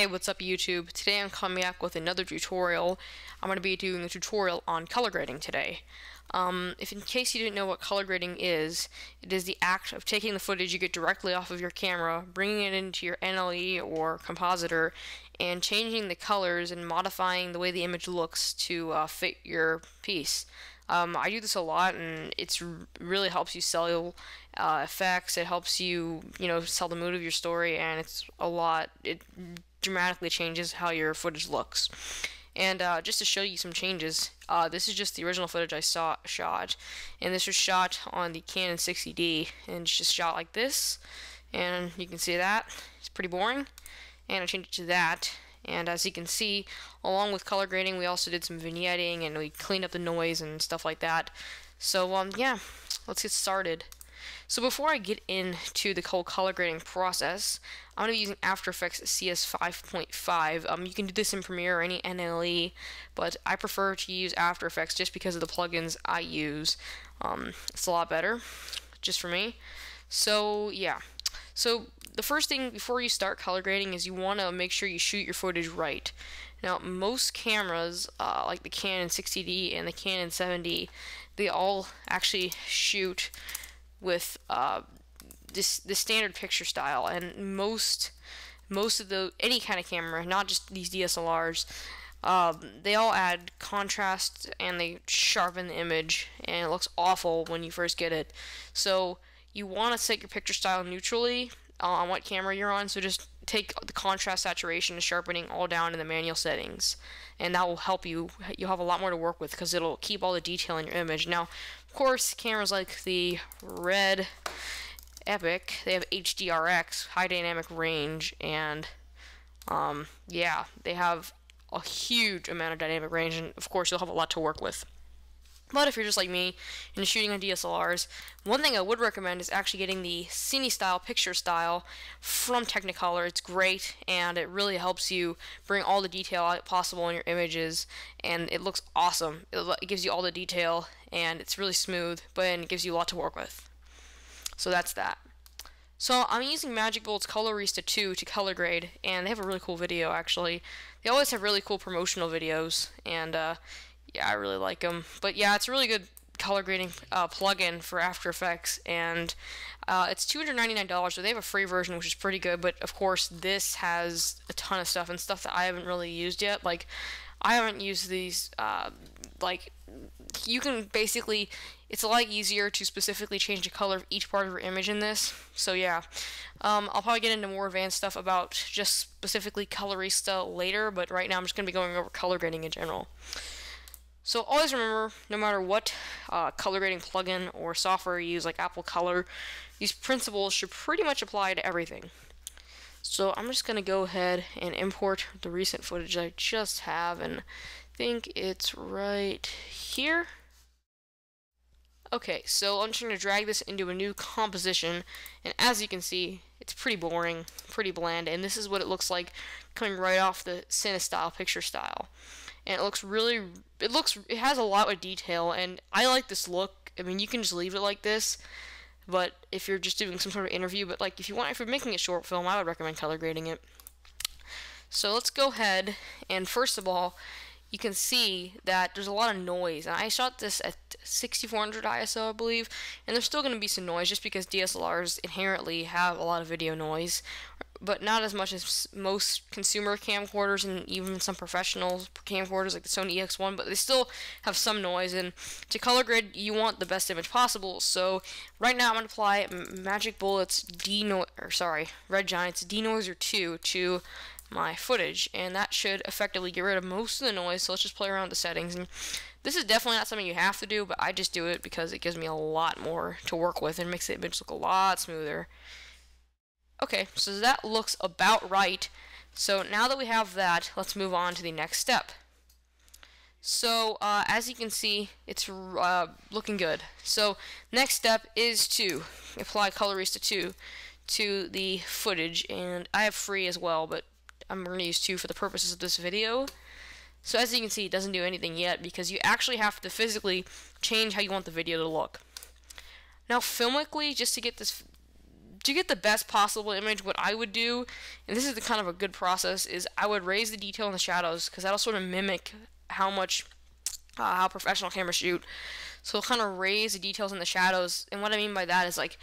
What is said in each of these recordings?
Hey, what's up YouTube? Today I'm coming back with another tutorial. I'm going to be doing a tutorial on color grading today. Um, if in case you didn't know what color grading is, it is the act of taking the footage you get directly off of your camera, bringing it into your NLE or compositor, and changing the colors and modifying the way the image looks to uh, fit your piece. Um, I do this a lot, and it really helps you sell uh, effects. It helps you, you know, sell the mood of your story, and it's a lot. It dramatically changes how your footage looks. And uh, just to show you some changes, uh, this is just the original footage I saw shot, and this was shot on the Canon 60D, and it's just shot like this, and you can see that it's pretty boring. And I changed it to that, and as you can see, along with color grading, we also did some vignetting, and we cleaned up the noise and stuff like that. So um, yeah, let's get started. So before I get into the whole color grading process, I'm going to be using After Effects CS 5.5. Um, you can do this in Premiere or any NLE, but I prefer to use After Effects just because of the plugins I use. Um, it's a lot better, just for me. So yeah, so the first thing before you start color grading is you want to make sure you shoot your footage right. Now, most cameras, uh, like the Canon 60D and the Canon 7D, they all actually shoot with uh, this the standard picture style, and most most of the any kind of camera, not just these DSLRs, um, they all add contrast and they sharpen the image, and it looks awful when you first get it. So you want to set your picture style neutrally uh, on what camera you're on. So just take the contrast, saturation, and sharpening all down in the manual settings, and that will help you. You'll have a lot more to work with because it'll keep all the detail in your image. Now, of course, cameras like the Red Epic, they have HDRX, high dynamic range, and um, yeah, they have a huge amount of dynamic range, and of course, you'll have a lot to work with. But if you're just like me and shooting on DSLRs, one thing I would recommend is actually getting the Cine style picture style from Technicolor. It's great and it really helps you bring all the detail possible in your images and it looks awesome. It gives you all the detail and it's really smooth, but it gives you a lot to work with. So that's that. So I'm using Magic Bullet's Colorista 2 to color grade, and they have a really cool video actually. They always have really cool promotional videos, and uh, yeah, I really like them. But yeah, it's a really good color grading uh, plugin for After Effects, and uh, it's $299. So they have a free version, which is pretty good. But of course, this has a ton of stuff and stuff that I haven't really used yet. Like, I haven't used these. Uh, like, you can basically. It's a lot easier to specifically change the color of each part of your image in this. So yeah, um, I'll probably get into more advanced stuff about just specifically Colorista later. But right now, I'm just gonna be going over color grading in general. So always remember, no matter what uh, color grading plugin or software you use, like Apple Color, these principles should pretty much apply to everything. So I'm just going to go ahead and import the recent footage I just have, and think it's right here. Okay, so I'm just going to drag this into a new composition, and as you can see, it's pretty boring, pretty bland, and this is what it looks like coming right off the CineStyle picture style and it looks really it looks it has a lot of detail and I like this look. I mean, you can just leave it like this, but if you're just doing some sort of interview, but like if you want if you're making a short film, I would recommend color grading it. So let's go ahead and first of all, you can see that there's a lot of noise. And I shot this at 6400 ISO, I believe, and there's still going to be some noise just because DSLRs inherently have a lot of video noise but not as much as most consumer camcorders and even some professional camcorders like the Sony EX1, but they still have some noise. And to color grade, you want the best image possible. So right now, I'm gonna apply Magic Bullets Deno or sorry, Red Giant's Denoiser 2 to my footage, and that should effectively get rid of most of the noise. So let's just play around with the settings. And this is definitely not something you have to do, but I just do it because it gives me a lot more to work with and makes the image look a lot smoother. Okay, so that looks about right. So now that we have that, let's move on to the next step. So, uh, as you can see, it's uh, looking good. So, next step is to apply Colorista 2 to the footage, and I have free as well, but I'm going to use 2 for the purposes of this video. So, as you can see, it doesn't do anything yet, because you actually have to physically change how you want the video to look. Now, filmically, just to get this to get the best possible image, what I would do, and this is the kind of a good process, is I would raise the detail in the shadows because that'll sort of mimic how much uh, how professional cameras shoot. So kind of raise the details in the shadows, and what I mean by that is like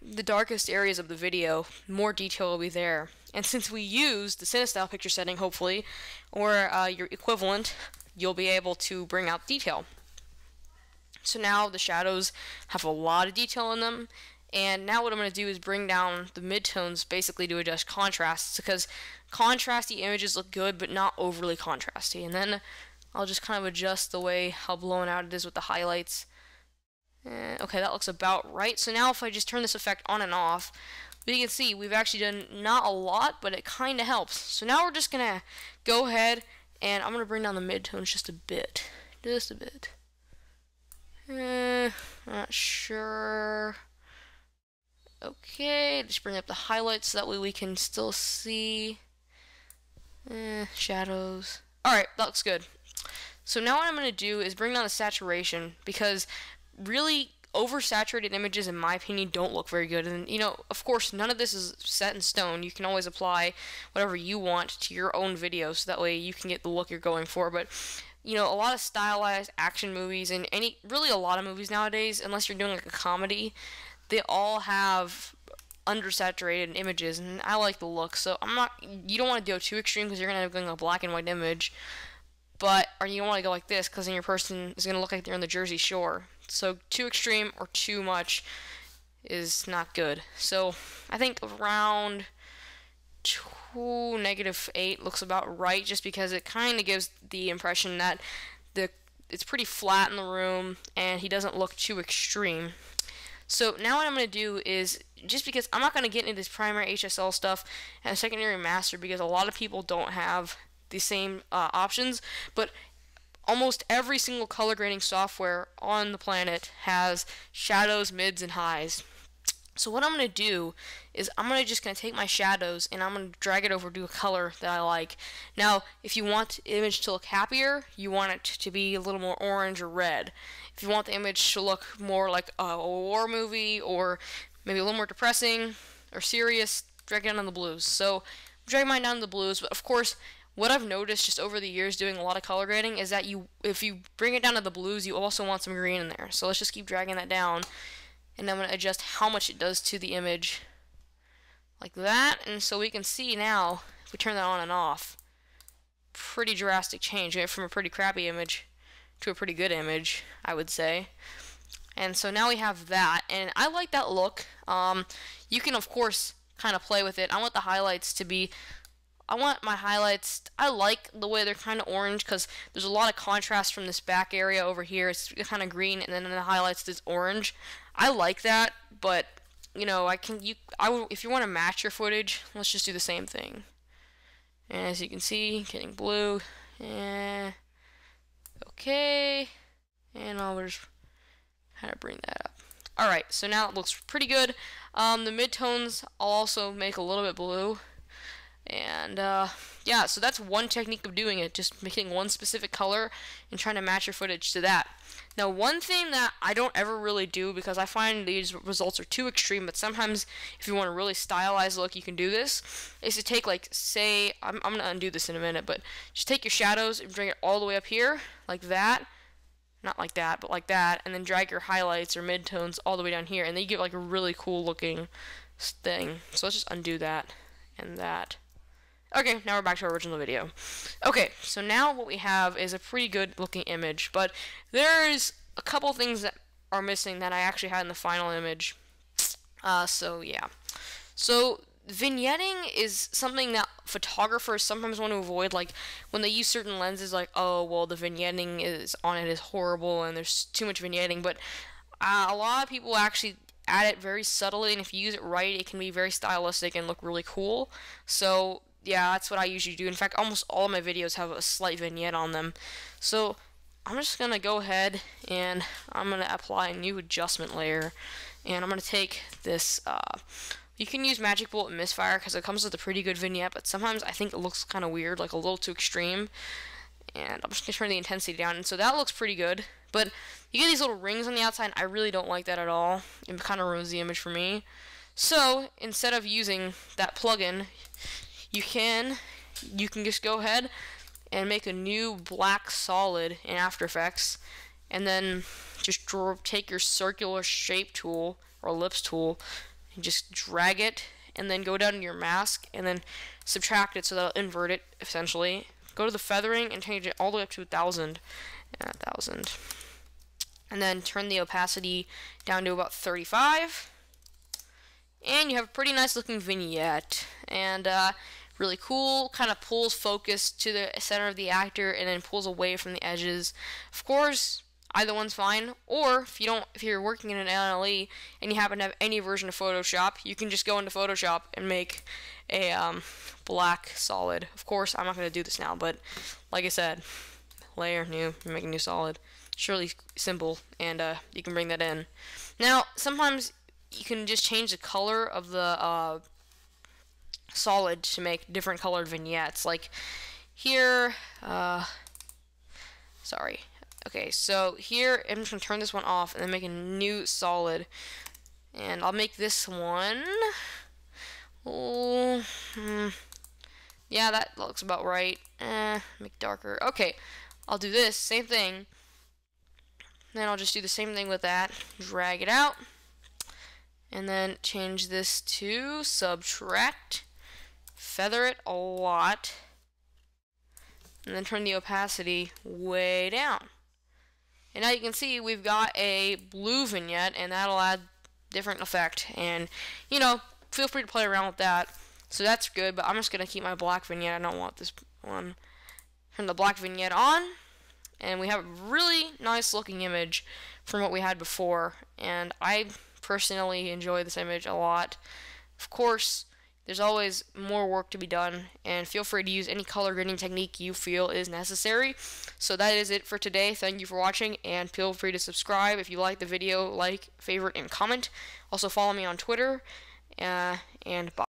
the darkest areas of the video, more detail will be there. And since we use the CineStyle picture setting, hopefully, or uh, your equivalent, you'll be able to bring out detail. So now the shadows have a lot of detail in them, and now what I'm going to do is bring down the midtones basically to adjust contrasts because contrasty images look good but not overly contrasty. And then I'll just kind of adjust the way how blown out it is with the highlights. Eh, okay, that looks about right. So now if I just turn this effect on and off, we can see we've actually done not a lot, but it kind of helps. So now we're just going to go ahead and I'm going to bring down the midtones just a bit. Just a bit. Eh, not sure. Okay, just bring up the highlights so that way we can still see. Eh, shadows. Alright, that looks good. So now what I'm going to do is bring down the saturation because really oversaturated images in my opinion don't look very good and you know of course none of this is set in stone you can always apply whatever you want to your own video so that way you can get the look you're going for but you know a lot of stylized action movies and any really a lot of movies nowadays unless you're doing like a comedy they all have undersaturated images and I like the look so I'm not you don't want to go too extreme because you're gonna end up going a black and white image but or you don't want to go like this because then your person is gonna look like they're on the Jersey Shore so too extreme or too much is not good. So I think around two negative eight looks about right, just because it kind of gives the impression that the it's pretty flat in the room and he doesn't look too extreme. So now what I'm going to do is just because I'm not going to get into this primary HSL stuff and secondary master because a lot of people don't have the same uh, options, but almost every single color grading software on the planet has shadows, mids, and highs. So what I'm going to do is I'm going to just going to take my shadows and I'm going to drag it over to a color that I like. Now, if you want the image to look happier, you want it to be a little more orange or red. If you want the image to look more like a war movie or maybe a little more depressing or serious, drag it down to the blues. So drag mine down to the blues, but of course, what I've noticed just over the years doing a lot of color grading is that you if you bring it down to the blues, you also want some green in there. So let's just keep dragging that down. And I'm going to adjust how much it does to the image. Like that. And so we can see now, if we turn that on and off, pretty drastic change. We went from a pretty crappy image to a pretty good image, I would say. And so now we have that. And I like that look. Um, you can, of course, kind of play with it. I want the highlights to be I want my highlights. I like the way they're kind of orange because there's a lot of contrast from this back area over here. It's kind of green, and then in the highlights it's orange. I like that, but you know, I can you I if you want to match your footage, let's just do the same thing. And as you can see, getting blue. Yeah. Okay. And I'll just kind of bring that up. Alright, so now it looks pretty good. Um, the midtones I'll also make a little bit blue. And uh, yeah, so that's one technique of doing it, just making one specific color and trying to match your footage to that. Now, one thing that I don't ever really do because I find these results are too extreme, but sometimes if you want a really stylized look, you can do this, is to take, like, say, I'm, I'm going to undo this in a minute, but just take your shadows and bring it all the way up here, like that. Not like that, but like that, and then drag your highlights or midtones all the way down here, and then you get like a really cool looking thing. So let's just undo that and that. Okay, now we're back to our original video. Okay, so now what we have is a pretty good looking image, but there's a couple things that are missing that I actually had in the final image. Uh, so yeah. So vignetting is something that photographers sometimes want to avoid like when they use certain lenses like oh well the vignetting is on it is horrible and there's too much vignetting but uh, a lot of people actually add it very subtly and if you use it right it can be very stylistic and look really cool so yeah, that's what I usually do. In fact, almost all of my videos have a slight vignette on them. So I'm just going to go ahead and I'm going to apply a new adjustment layer. And I'm going to take this, uh, you can use Magic Bullet Misfire because it comes with a pretty good vignette, but sometimes I think it looks kind of weird, like a little too extreme. And I'm just going to turn the intensity down, and so that looks pretty good. But you get these little rings on the outside, I really don't like that at all. It kind of ruins the image for me. So instead of using that plugin, you can you can just go ahead and make a new black solid in After Effects, and then just draw, take your circular shape tool or ellipse tool and just drag it, and then go down to your mask and then subtract it so that'll invert it essentially. Go to the feathering and change it all the way up to a thousand, yeah, a thousand, and then turn the opacity down to about 35 and you have a pretty nice looking vignette. And uh, really cool kind of pulls focus to the center of the actor and then pulls away from the edges. Of course either one's fine or if you don't if you're working in an NLE and you happen to have any version of Photoshop you can just go into Photoshop and make a um, black solid. Of course I'm not going to do this now but like I said layer new make a new solid. Surely simple and uh, you can bring that in. Now sometimes you can just change the color of the uh, solid to make different colored vignettes. Like here, uh, sorry. Okay, so here I'm just gonna turn this one off and then make a new solid. And I'll make this one. Oh, hmm. yeah, that looks about right. Eh, make darker. Okay, I'll do this same thing. Then I'll just do the same thing with that. Drag it out and then change this to subtract feather it a lot and then turn the opacity way down. And now you can see we've got a blue vignette and that'll add different effect. And you know feel free to play around with that. So that's good but I'm just gonna keep my black vignette. I don't want this one. Turn the black vignette on and we have a really nice looking image from what we had before. And I personally enjoy this image a lot. Of course, there's always more work to be done, and feel free to use any color grading technique you feel is necessary. So that is it for today. Thank you for watching, and feel free to subscribe if you like the video, like, favorite, and comment. Also follow me on Twitter, uh, and bye.